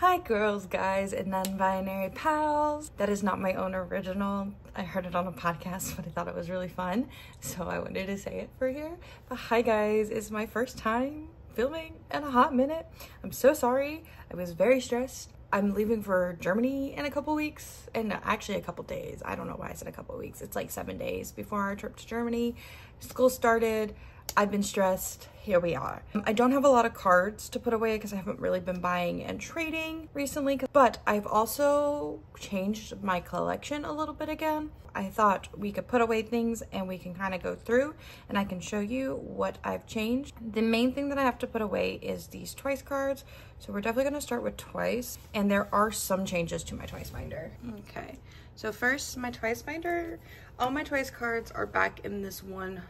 Hi girls, guys, and non-binary pals. That is not my own original. I heard it on a podcast, but I thought it was really fun. So I wanted to say it for here. But hi guys, it's my first time filming in a hot minute. I'm so sorry. I was very stressed. I'm leaving for Germany in a couple weeks and actually a couple days. I don't know why I said a couple weeks. It's like seven days before our trip to Germany. School started. I've been stressed. Here we are. I don't have a lot of cards to put away because I haven't really been buying and trading recently, but I've also changed my collection a little bit again. I thought we could put away things and we can kind of go through and I can show you what I've changed. The main thing that I have to put away is these Twice cards. So we're definitely going to start with Twice and there are some changes to my Twice binder. Okay, so first my Twice binder, all my Twice cards are back in this one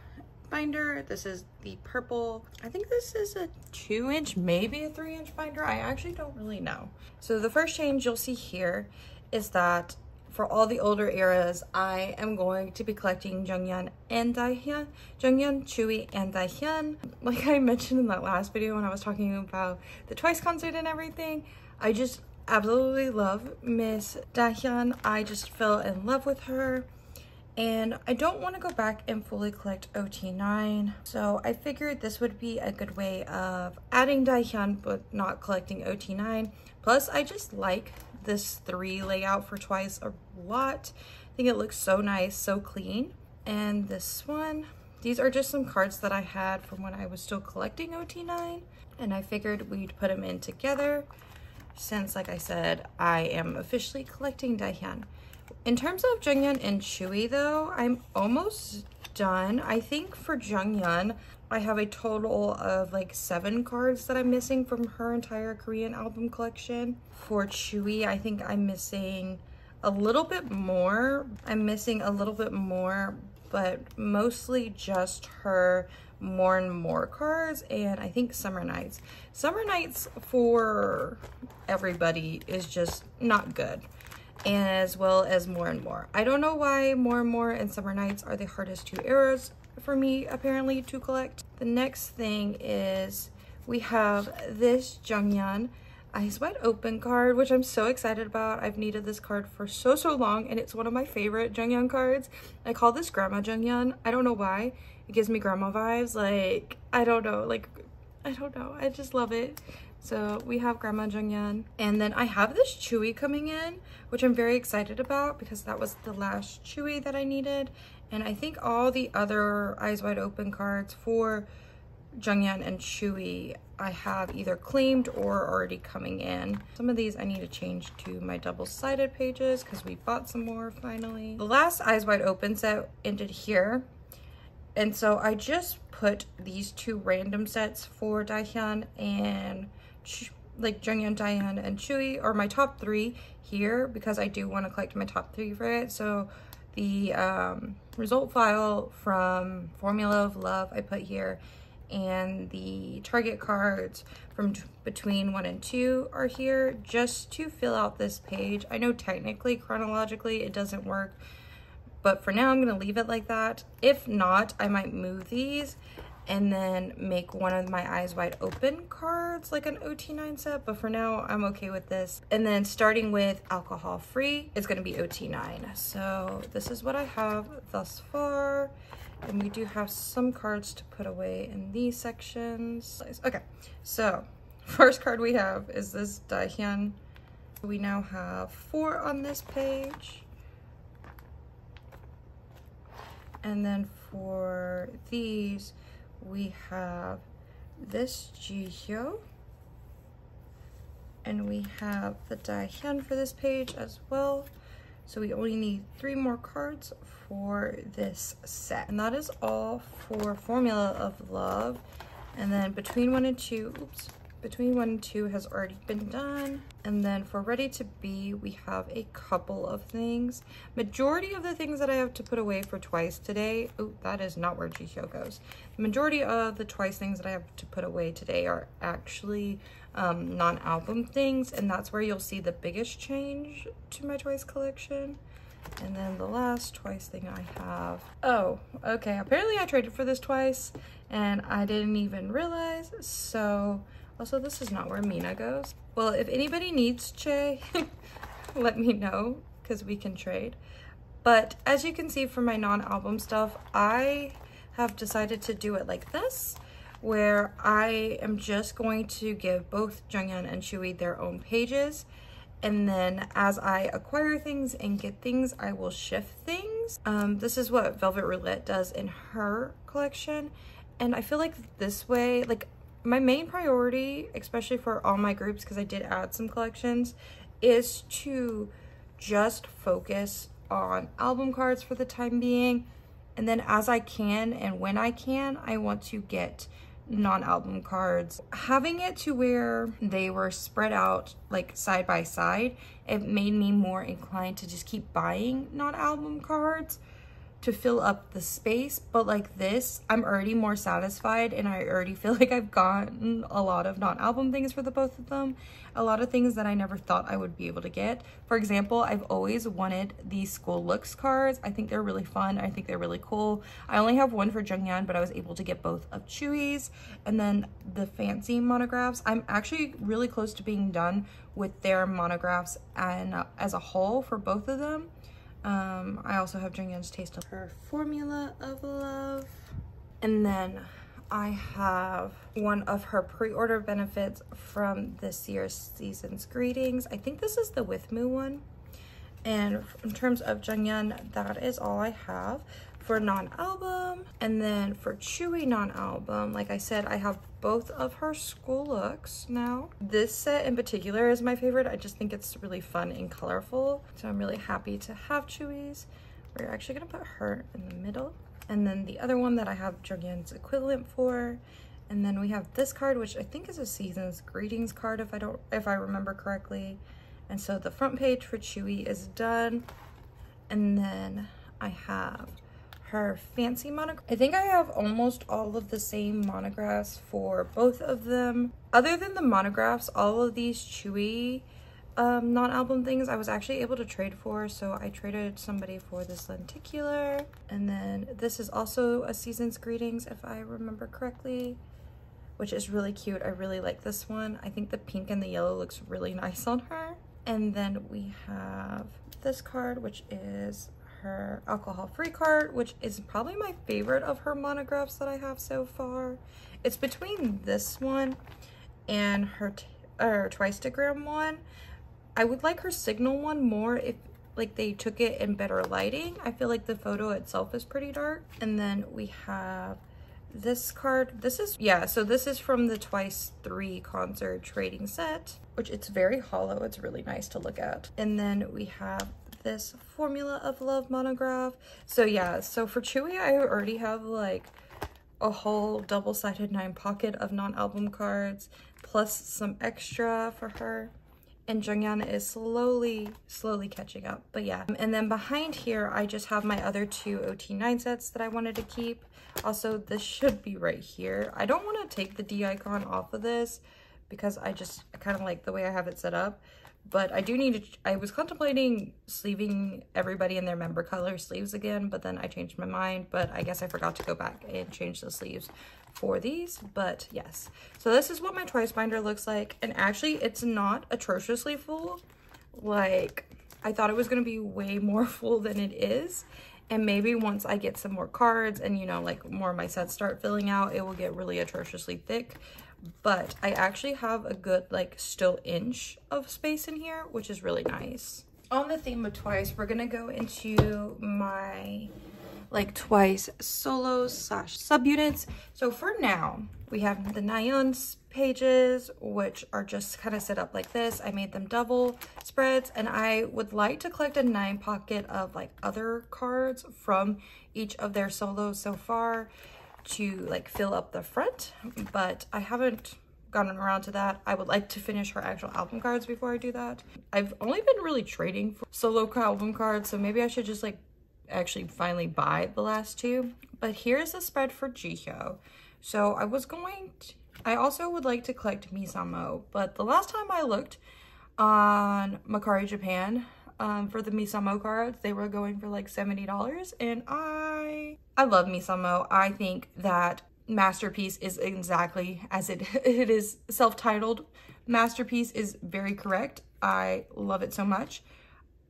binder. This is the purple. I think this is a two inch, maybe a three inch binder. I actually don't really know. So the first change you'll see here is that for all the older eras, I am going to be collecting Jungyeon and Dahyun, Jungyeon, Chewy, and Dahyun. Like I mentioned in that last video when I was talking about the Twice concert and everything, I just absolutely love Miss Dahyun. I just fell in love with her and I don't want to go back and fully collect OT9 so I figured this would be a good way of adding Dahyun but not collecting OT9 plus I just like this three layout for twice a lot. I think it looks so nice so clean. And this one these are just some cards that I had from when I was still collecting OT9 and I figured we'd put them in together since like I said I am officially collecting Dahyun in terms of Jungyeon and Chewy though, I'm almost done. I think for Jungyeon, I have a total of like seven cards that I'm missing from her entire Korean album collection. For Chewy, I think I'm missing a little bit more. I'm missing a little bit more, but mostly just her more and more cards and I think Summer Nights. Summer Nights for everybody is just not good as well as More and More. I don't know why More and More and Summer Nights are the hardest two eras for me apparently to collect. The next thing is we have this Jungyeon Eyes Wide Open card, which I'm so excited about. I've needed this card for so, so long, and it's one of my favorite Jungyeon cards. I call this Grandma Jungyeon. I don't know why. It gives me grandma vibes. Like, I don't know. Like, I don't know. I just love it. So we have Grandma Jungyeon. And then I have this Chewy coming in, which I'm very excited about because that was the last Chewy that I needed. And I think all the other Eyes Wide Open cards for Jungyeon and Chewy I have either claimed or already coming in. Some of these I need to change to my double-sided pages because we bought some more finally. The last Eyes Wide Open set ended here. And so I just put these two random sets for Dahyun and like Jungyeon, Dahyun, and Chewy are my top three here because I do want to collect my top three for it. So the um, result file from Formula of Love I put here and the target cards from between one and two are here just to fill out this page. I know technically, chronologically, it doesn't work, but for now I'm gonna leave it like that. If not, I might move these and then make one of my eyes wide open cards like an OT9 set but for now I'm okay with this. And then starting with alcohol free is going to be OT9 so this is what I have thus far. And we do have some cards to put away in these sections. Okay so first card we have is this Dahyun we now have four on this page. And then for these we have this Jihyo. And we have the Dahyun for this page as well. So we only need three more cards for this set. And that is all for Formula of Love. And then between one and two, oops, between one and two has already been done. And then for ready to be, we have a couple of things. Majority of the things that I have to put away for twice today, oh, that is not where Jihyo goes. The majority of the twice things that I have to put away today are actually um, non-album things. And that's where you'll see the biggest change to my twice collection. And then the last twice thing I have, oh, okay, apparently I traded for this twice and I didn't even realize. So also, this is not where Mina goes. Well, if anybody needs Che, let me know because we can trade. But as you can see from my non-album stuff, I have decided to do it like this, where I am just going to give both Jonghyun and Chewy their own pages. And then as I acquire things and get things, I will shift things. Um, this is what Velvet Roulette does in her collection. And I feel like this way, like my main priority, especially for all my groups, because I did add some collections, is to just focus on album cards for the time being. And then as I can and when I can, I want to get non-album cards. Having it to where they were spread out like side by side, it made me more inclined to just keep buying non-album cards to fill up the space but like this i'm already more satisfied and i already feel like i've gotten a lot of non-album things for the both of them a lot of things that i never thought i would be able to get. For example i've always wanted these school looks cards. I think they're really fun. I think they're really cool. I only have one for junghyun but i was able to get both of chewy's. And then the fancy monographs. I'm actually really close to being done with their monographs and uh, as a whole for both of them um, I also have Junghyun's Taste of Her Formula of Love. And then I have one of her pre-order benefits from this year's Season's Greetings. I think this is the Withmu one. And in terms of Junghyun, that is all I have for non-album. And then for Chewy non-album, like I said, I have both of her school looks now. This set in particular is my favorite. I just think it's really fun and colorful. So I'm really happy to have Chewies. We're actually gonna put her in the middle. And then the other one that I have Junghyun's equivalent for. And then we have this card, which I think is a season's greetings card if I don't, if I remember correctly. And so the front page for Chewy is done. And then I have her fancy monograph. I think I have almost all of the same monographs for both of them. Other than the monographs, all of these Chewy um, non-album things I was actually able to trade for. So I traded somebody for this lenticular. And then this is also a season's greetings if I remember correctly, which is really cute. I really like this one. I think the pink and the yellow looks really nice on her. And then we have this card, which is her alcohol-free card, which is probably my favorite of her monographs that I have so far. It's between this one and her or er, Twistagram one. I would like her signal one more if like they took it in better lighting. I feel like the photo itself is pretty dark. And then we have this card. This is, yeah, so this is from the Twice 3 concert trading set, which it's very hollow. It's really nice to look at. And then we have this Formula of Love monograph. So yeah, so for Chewy, I already have like a whole double-sided nine pocket of non-album cards, plus some extra for her. And Junghyun is slowly, slowly catching up. But yeah, and then behind here, I just have my other two OT9 sets that I wanted to keep. Also, this should be right here. I don't want to take the D icon off of this because I just kind of like the way I have it set up but I do need to, I was contemplating sleeving everybody in their member color sleeves again, but then I changed my mind, but I guess I forgot to go back and change the sleeves for these, but yes. So this is what my twice binder looks like, and actually it's not atrociously full. Like, I thought it was going to be way more full than it is, and maybe once I get some more cards and, you know, like more of my sets start filling out, it will get really atrociously thick but I actually have a good like still inch of space in here, which is really nice. On the theme of twice, we're gonna go into my like twice solos slash subunits. So for now, we have the Nayeon's pages, which are just kind of set up like this. I made them double spreads and I would like to collect a nine pocket of like other cards from each of their solos so far to like fill up the front, but I haven't gotten around to that. I would like to finish her actual album cards before I do that. I've only been really trading for solo album cards, so maybe I should just like actually finally buy the last two. But here's the spread for Jihyo. So I was going to, I also would like to collect Misamo, but the last time I looked on Mercari Japan, um, for the Misamo cards. They were going for like $70 and I, I love Misamo. I think that Masterpiece is exactly as it, it is self-titled Masterpiece is very correct. I love it so much.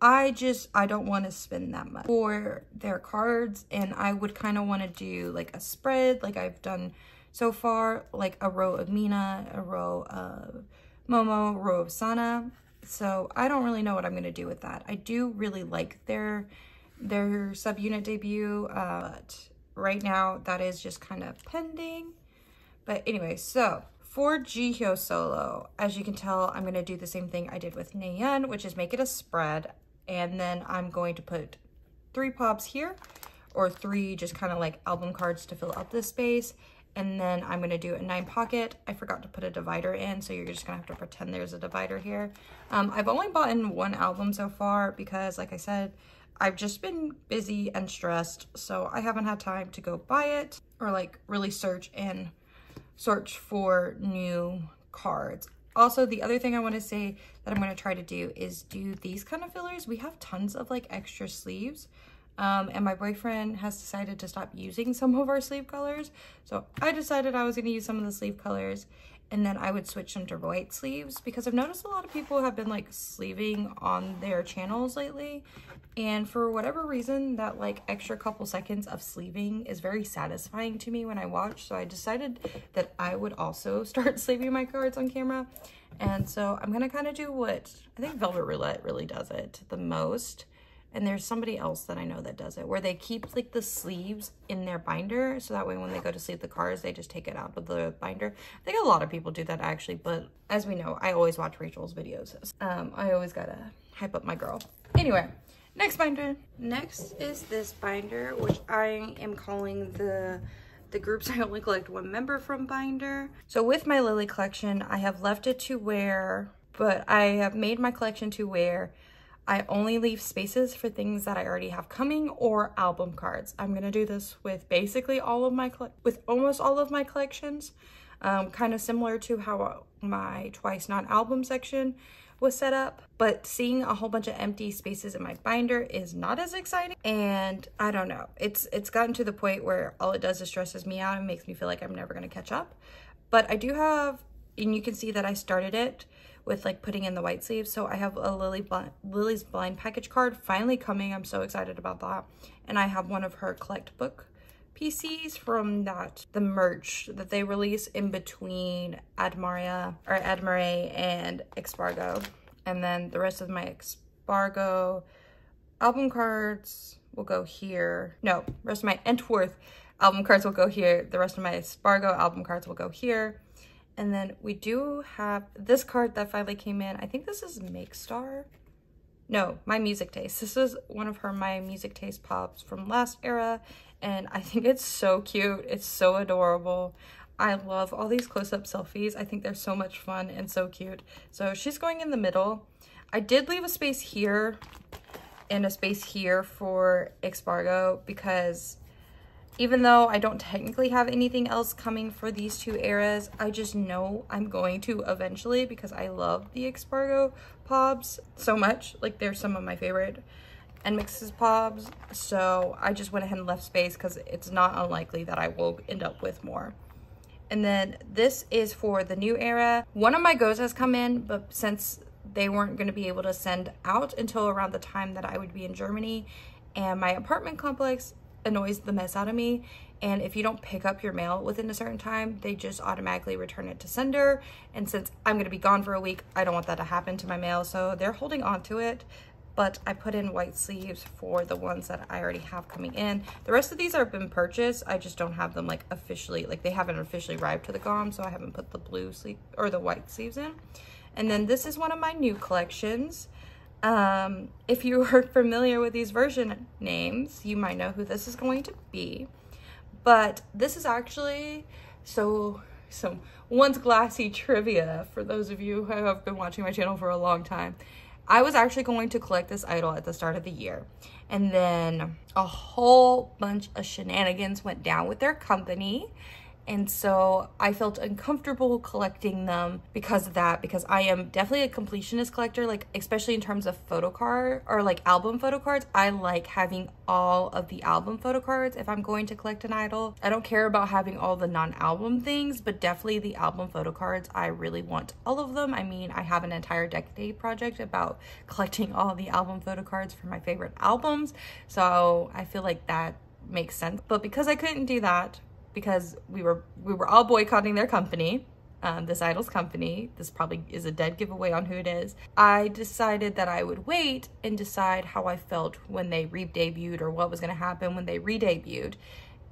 I just, I don't want to spend that much for their cards and I would kind of want to do like a spread like I've done so far, like a row of Mina, a row of Momo, a row of Sana. So I don't really know what I'm going to do with that. I do really like their, their subunit debut, uh, but right now that is just kind of pending. But anyway, so for Jihyo Solo, as you can tell, I'm going to do the same thing I did with Nayeon, which is make it a spread. And then I'm going to put three pops here or three just kind of like album cards to fill up this space. And then I'm going to do a nine pocket. I forgot to put a divider in, so you're just to have to pretend there's a divider here. Um, I've only bought in one album so far because, like I said, I've just been busy and stressed, so I haven't had time to go buy it or like really search and search for new cards. Also, the other thing I want to say that I'm going to try to do is do these kind of fillers. We have tons of like extra sleeves. Um, and my boyfriend has decided to stop using some of our sleeve colors. So I decided I was going to use some of the sleeve colors and then I would switch them to white sleeves because I've noticed a lot of people have been like sleeving on their channels lately. And for whatever reason that like extra couple seconds of sleeving is very satisfying to me when I watch. So I decided that I would also start sleeving my cards on camera. And so I'm gonna kind of do what I think Velvet Roulette really does it the most and there's somebody else that I know that does it where they keep like the sleeves in their binder so that way when they go to sleep the cards they just take it out of the binder. I think a lot of people do that actually but as we know I always watch Rachel's videos. Um, I always gotta hype up my girl. Anyway, next binder. Next is this binder which I am calling the the groups I only collect one member from binder. So with my Lily collection I have left it to where but I have made my collection to where I only leave spaces for things that I already have coming or album cards. I'm to do this with basically all of my, with almost all of my collections. Um, kind of similar to how my Twice Not album section was set up. But seeing a whole bunch of empty spaces in my binder is not as exciting. And I don't know, it's, it's gotten to the point where all it does is stresses me out and makes me feel like I'm never to catch up. But I do have, and you can see that I started it with like putting in the white sleeves. So I have a Lily Blind, Lily's Blind package card finally coming. I'm so excited about that. And I have one of her collect book PCs from that, the merch that they release in between Admaria or Admire and Expergo. And then the rest of my Expergo album cards will go here. No, rest of my Entwurf album cards will go here. The rest of my Spargo album cards will go here. And then we do have this card that finally came in. I think this is Makestar. No, My Music Taste. This is one of her My Music Taste pops from last era. And I think it's so cute. It's so adorable. I love all these close-up selfies. I think they're so much fun and so cute. So she's going in the middle. I did leave a space here and a space here for Expergo because even though I don't technically have anything else coming for these two eras, I just know I'm going to eventually because I love the Expergo Pobs so much. Like they're some of my favorite and mixes Pobs. So I just went ahead and left space because it's not unlikely that I will end up with more. And then this is for the new era. One of my goes has come in, but since they weren't going to be able to send out until around the time that I would be in Germany and my apartment complex annoys the mess out of me. And if you don't pick up your mail within a certain time, they just automatically return it to sender. And since I'm gonna be gone for a week, I don't want that to happen to my mail. So they're holding on to it but I put in white sleeves for the ones that I already have coming in. The rest of these have been purchased. I just don't have them like officially, like they haven't officially arrived to the GOM, so I haven't put the blue sleeve or the white sleeves in. And then this is one of my new collections. Um, if you are familiar with these version names, you might know who this is going to be. But this is actually, so some once glassy trivia for those of you who have been watching my channel for a long time. I was actually going to collect this idol at the start of the year. And then a whole bunch of shenanigans went down with their company And so I felt uncomfortable collecting them because of that, because I am definitely a completionist collector, like especially in terms of photo card or like album photo cards. I like having all of the album photo cards if I'm going to collect an idol. I don't care about having all the non-album things, but definitely the album photo cards. I really want all of them. I mean, I have an entire decade project about collecting all the album photo cards for my favorite albums. So I feel like that makes sense. But because I couldn't do that, because we were we were all boycotting their company, um, this idol's company. This probably is a dead giveaway on who it is. I decided that I would wait and decide how I felt when they re-debuted or what was going to happen when they re-debuted.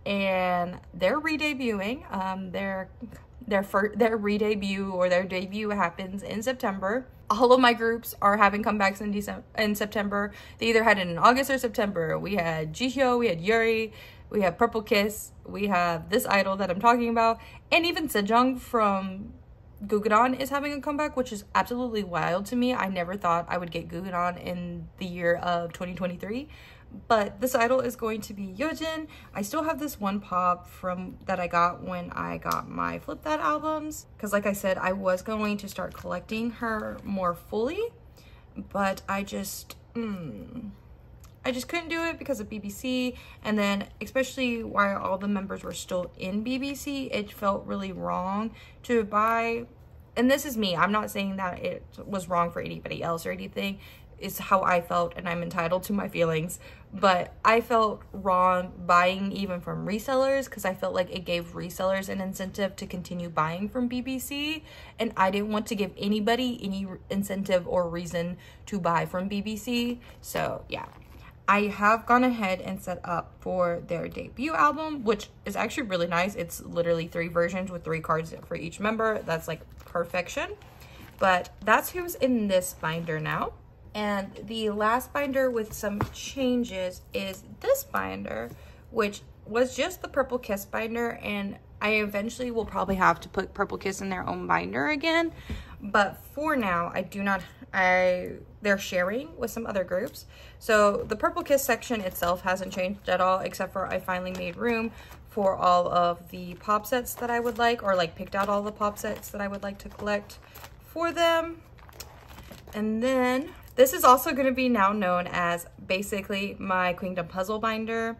And they're re-debuting. Um, their their first, their re-debut or their debut happens in September. All of my groups are having comebacks in December in September. They either had it in August or September. We had Jihyo, we had Yuri, we have Purple Kiss, we have this idol that I'm talking about, and even Sejeong from Gugudan is having a comeback, which is absolutely wild to me. I never thought I would get Gugudan in the year of 2023. But this idol is going to be Yeojin. I still have this one pop from that I got when I got my Flip That albums. Because like I said, I was going to start collecting her more fully. But I just... Mm, I just couldn't do it because of BBC and then especially while all the members were still in BBC it felt really wrong to buy and this is me I'm not saying that it was wrong for anybody else or anything is how I felt and I'm entitled to my feelings but I felt wrong buying even from resellers because I felt like it gave resellers an incentive to continue buying from BBC and I didn't want to give anybody any incentive or reason to buy from BBC so yeah I have gone ahead and set up for their debut album, which is actually really nice. It's literally three versions with three cards for each member. That's like perfection. But that's who's in this binder now. And the last binder with some changes is this binder, which was just the Purple Kiss binder. And I eventually will probably have to put Purple Kiss in their own binder again. But for now, I do not I they're sharing with some other groups. So the Purple Kiss section itself hasn't changed at all, except for I finally made room for all of the pop sets that I would like, or like picked out all the pop sets that I would like to collect for them. And then this is also going to be now known as basically my Queendom Puzzle Binder.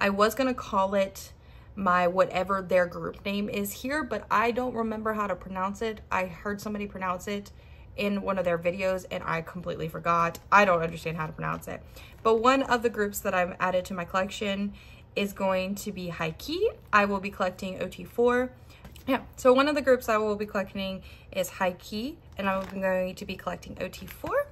I was going to call it my whatever their group name is here, but I don't remember how to pronounce it. I heard somebody pronounce it in one of their videos and I completely forgot. I don't understand how to pronounce it. But one of the groups that I've added to my collection is going to be H1-KEY. I will be collecting OT4. Yeah, so one of the groups I will be collecting is H1-KEY and I'm going to be collecting OT4.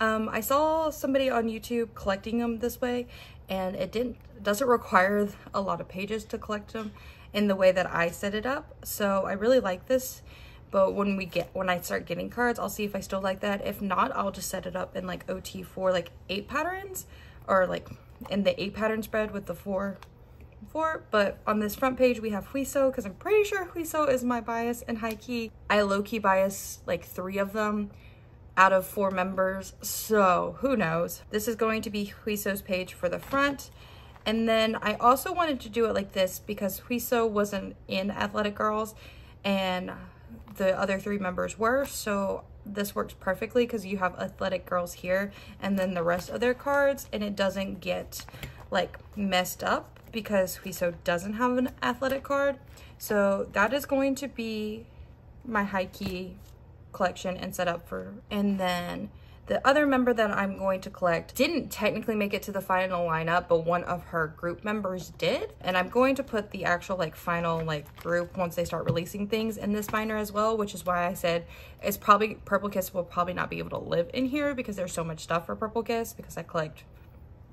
Um, I saw somebody on YouTube collecting them this way and it didn't doesn't require a lot of pages to collect them in the way that I set it up. So I really like this but when we get when I start getting cards I'll see if I still like that. If not I'll just set it up in like OT for like eight patterns or like in the eight pattern spread with the four four. But on this front page we have Hwiseo because I'm pretty sure Hwiseo is my bias and H1-KEY I low-key bias like three of them out of four members so who knows this is going to be Hwiseo's page for the front and then I also wanted to do it like this because Hwiseo wasn't in Athletic Girls and the other three members were. So this works perfectly because you have athletic girls here and then the rest of their cards and it doesn't get like messed up because Hwiseo doesn't have an athletic card. So that is going to be my H1-KEY collection and set up for, and then the other member that I'm going to collect didn't technically make it to the final lineup, but one of her group members did. And I'm going to put the actual like final like group once they start releasing things in this binder as well, which is why I said it's probably Purple Kiss will probably not be able to live in here because there's so much stuff for Purple Kiss because I collect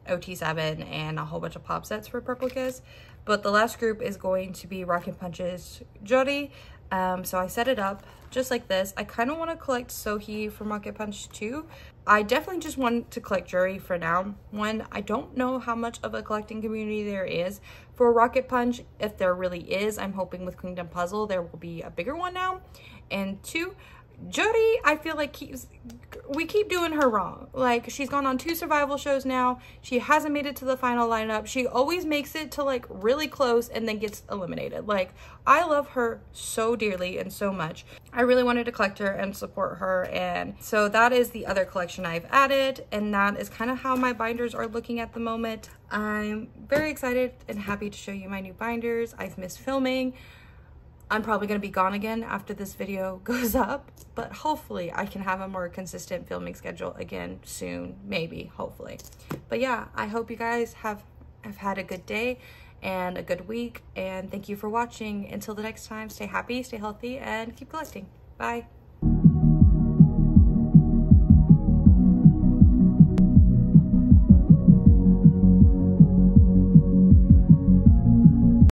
OT7 and a whole bunch of pop sets for Purple Kiss. But the last group is going to be Rocket Punch's Juri. Um, so I set it up just like this. I kind of want to collect Sohee for Rocket Punch too. I definitely just want to collect Juri for now. One, I don't know how much of a collecting community there is for Rocket Punch. If there really is, I'm hoping with Kingdom Puzzle there will be a bigger one now. And two, Juri, I feel like keeps we keep doing her wrong. Like she's gone on two survival shows now. She hasn't made it to the final lineup. She always makes it to like really close and then gets eliminated. Like I love her so dearly and so much. I really wanted to collect her and support her and so that is the other collection I've added and that is kind of how my binders are looking at the moment. I'm very excited and happy to show you my new binders. I've missed filming. I'm probably going to be gone again after this video goes up, but hopefully I can have a more consistent filming schedule again soon, maybe, hopefully. But yeah, I hope you guys have, have had a good day and a good week, and thank you for watching. Until the next time, stay happy, stay healthy, and keep collecting. Bye.